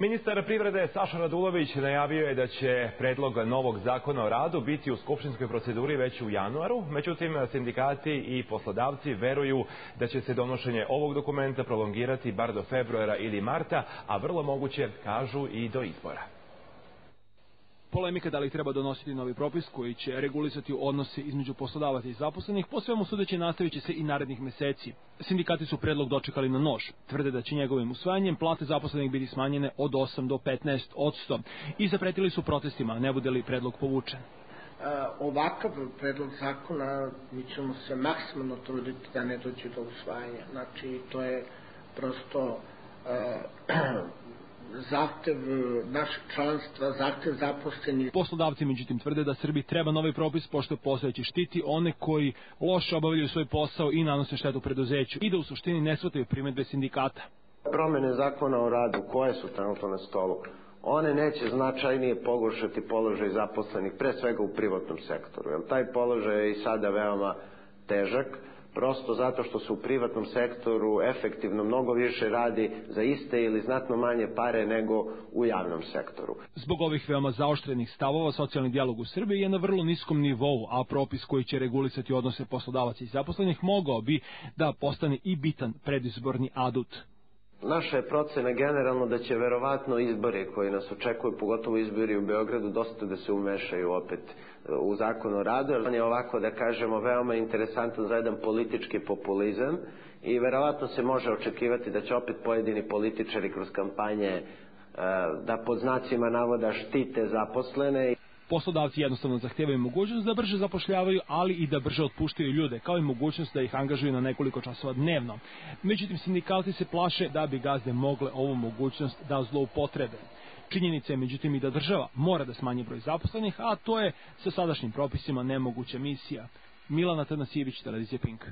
Ministar privrede Saša Radulović najavio je da će predlog novog zakona o radu biti u skupštinskoj proceduri već u januaru, međutim sindikati i poslodavci veruju da će se donošenje ovog dokumenta prolongirati bar do februara ili marta, a vrlo moguće kažu i do izbora. Polemika da li treba donositi novi propis koji će regulisati odnose između poslodavaca i zaposlenih, po svemu sudeći nastavit će se i narednih meseci. Sindikati su predlog dočekali na nož. Tvrde da će njegovim usvajanjem plate zaposlenih biti smanjene od 8 do 15 odsto i zapretili su protestima, ne bude li predlog povučen. Uh, ovakav predlog zakona mi ćemo se maksimalno truditi da ne dođe do usvajanja. Znači, to je prosto uh, zahtev e, našeg članstva, zahtev zaposlenih. Poslodavci međutim tvrde da Srbiji treba novi propis pošto postojeći štiti one koji loše obavljaju svoj posao i nanose štetu preduzeću i da u suštini ne shvataju primetbe sindikata. Promene zakona o radu koje su trenutno na stolu, one neće značajnije pogoršati položaj zaposlenih, pre svega u privatnom sektoru, jer taj položaj je i sada veoma težak, prosto zato što se u privatnom sektoru efektivno mnogo više radi za iste ili znatno manje pare nego u javnom sektoru. Zbog ovih veoma zaoštrenih stavova, socijalni dijalog u Srbiji je na vrlo niskom nivou, a propis koji će regulisati odnose poslodavaca i zaposlenih mogao bi da postane i bitan predizborni adut. Naša je procena generalno da će verovatno izbori koji nas očekuju, pogotovo izbori u Beogradu, dosta da se umešaju opet e, u zakon o radu, jer on je ovako da kažemo veoma interesantan za jedan politički populizam i verovatno se može očekivati da će opet pojedini političari kroz kampanje e, da pod znacima navoda štite zaposlene. Poslodavci jednostavno zahtevaju mogućnost da brže zapošljavaju, ali i da brže otpuštaju ljude, kao i mogućnost da ih angažuju na nekoliko časova dnevno. Međutim, sindikalci se plaše da bi gazde mogle ovu mogućnost da zloupotrebe. Činjenica je međutim i da država mora da smanji broj zaposlenih, a to je sa sadašnjim propisima nemoguća misija. Milana Tanasijević, Televizija Pink.